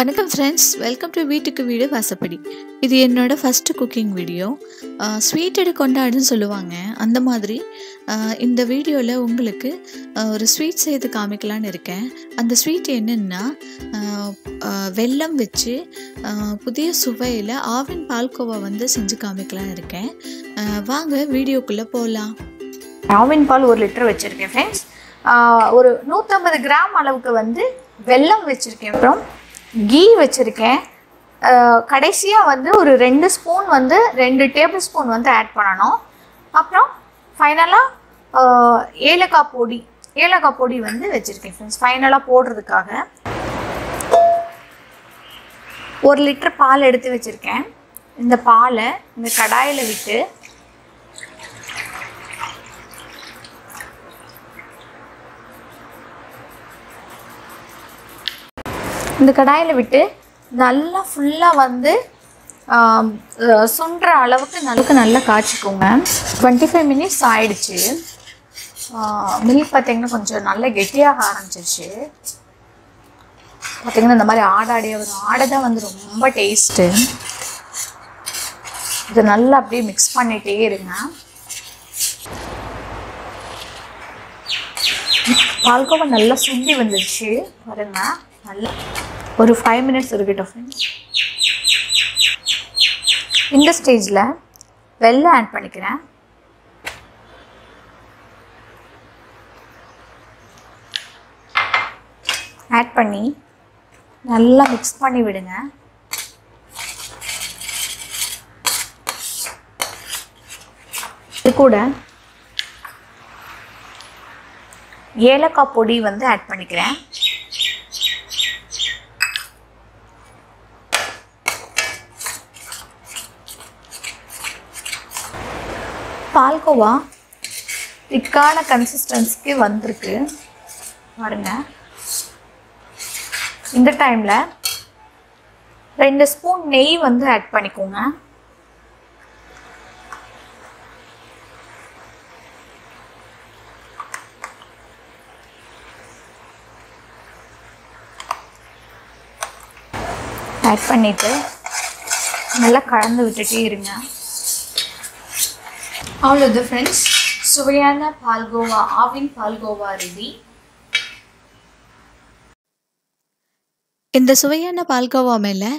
வணக்கம் friends welcome to வீட்டுக்கு வீடு வாசப்படி. இது என்னோட ஃபஸ்ட்டு குக்கிங் வீடியோ ஸ்வீட்டடு கொண்டாடுன்னு சொல்லுவாங்க. அந்த மாதிரி இந்த வீடியோவில் உங்களுக்கு ஒரு ஸ்வீட் செய்து காமிக்கலான்னு இருக்கேன். அந்த ஸ்வீட் என்னென்னா வெல்லம் வச்சு புதிய சுவையில் ஆவின் பால்கோவா வந்து செஞ்சு காமிக்கலான்னு இருக்கேன். வாங்க வீடியோக்குள்ளே போகலாம் ஆவின் பால் ஒரு லிட்டர் வச்சுருக்கேன் ஃப்ரெண்ட்ஸ் ஒரு நூற்றம்பது கிராம் அளவுக்கு வந்து வெல்லம் வச்சுருக்கேன் அப்புறம் கீ வச்சுருக்கேன். கடைசியாக வந்து ஒரு ரெண்டு ஸ்பூன் வந்து ரெண்டு டேபிள் ஸ்பூன் வந்து ஆட் பண்ணணும். அப்புறம் ஃபைனலாக ஏலக்காய் பொடி ஏலக்காய் பொடி வந்து வச்சுருக்கேன் ஃப்ரெண்ட்ஸ் ஃபைனலாக போடுறதுக்காக. ஒரு லிட்டர் பால் எடுத்து வச்சுருக்கேன். இந்த பாலை இந்த கடாயில் விட்டு இந்த கடாயில் விட்டு நல்லா ஃபுல்லாக வந்து ஆம், சுண்டுற அளவுக்கு நல்லுக்கு நல்லா காய்ச்சிக்கோங்க. டுவெண்ட்டி ஃபைவ் மினிட்ஸ் ஆயிடுச்சு மில்க் பார்த்தீங்கன்னா கொஞ்சம் நல்லா கெட்டியாக ஆரம்பிச்சிருச்சு. பார்த்தீங்கன்னா இந்த மாதிரி ஆடாடிய வரும் ஆடை தான் வந்து ரொம்ப டேஸ்ட்டு இது நல்லா அப்படியே மிக்ஸ் பண்ணிகிட்டே இருங்க. பால்கோவா நல்லா சுண்டி வந்துருச்சு. பாருங்க நல்லா ஒரு ஃபைவ் மினிட்ஸ் இருக்கட்டும் ஃப்ரெண்ட்ஸ் இந்த ஸ்டேஜில் வெள்ளை ஆட் பண்ணிக்கிறேன். ஆட் பண்ணி நல்லா மிக்ஸ் பண்ணி விடுங்க. இது கூட ஏலக்காய் பொடி வந்து ஆட் பண்ணிக்கிறேன். பால்கோவா திக்கான கன்சிஸ்டன்சிக்கு வந்திருக்கு. பாருங்க. இந்த டைமில் ரெண்டு ஸ்பூன் நெய் வந்து ஆட் பண்ணிக்கோங்க. ஆட் பண்ணிவிட்டு நல்லா கலந்து விட்டுட்டே இருங்க. அவ்வளோது ஃப்ரெண்ட்ஸ் சுவையான பால்கோவா ஆவின் பால்கோவா ரெடி இந்த சுவையான பால்கோவா மேலே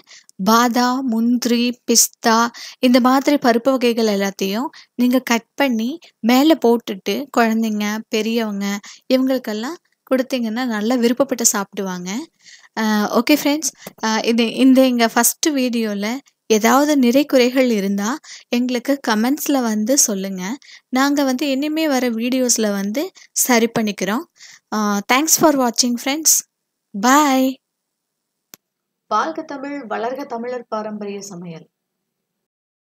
பாதாம் முந்திரி பிஸ்தா இந்த மாதிரி பருப்பு வகைகள் எல்லாத்தையும் நீங்கள் கட் பண்ணி மேலே போட்டுட்டு குழந்தைங்க பெரியவங்க இவங்களுக்கெல்லாம் கொடுத்தீங்கன்னா நல்லா விருப்பப்பட்டு சாப்பிடுவாங்க. ஓகே ஃப்ரெண்ட்ஸ் இது இந்த எங்கள் ஃபஸ்ட்டு வீடியோவில் ஏதாவது நிறை குறைகள் இருந்தால் எங்களுக்கு கமெண்ட்ஸில் வந்து சொல்லுங்கள் நாங்கள் வந்து இனிமே வர வீடியோஸில் வந்து சரி பண்ணிக்கிறோம். தேங்க்ஸ் ஃபார் வாட்சிங் ஃப்ரெண்ட்ஸ் பாய் வாழ்க தமிழ் வளர்க தமிழர் பாரம்பரிய சமையல்.